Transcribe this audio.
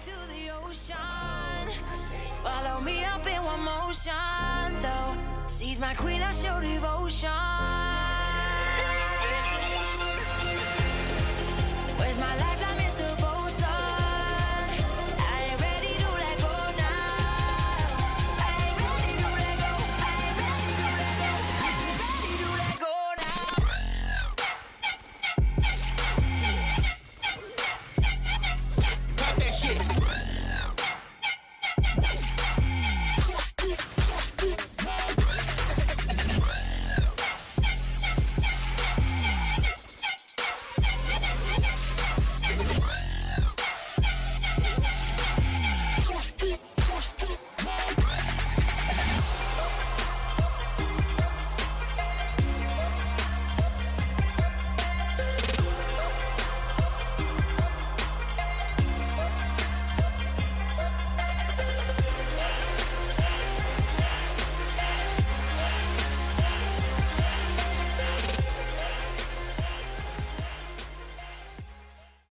to the ocean. Swallow me up in one motion, though. Seize my queen, I show devotion.